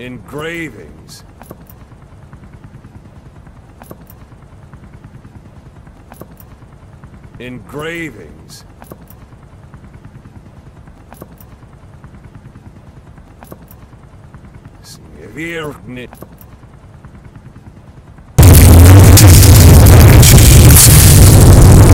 Engravings. Engravings. Svirgni.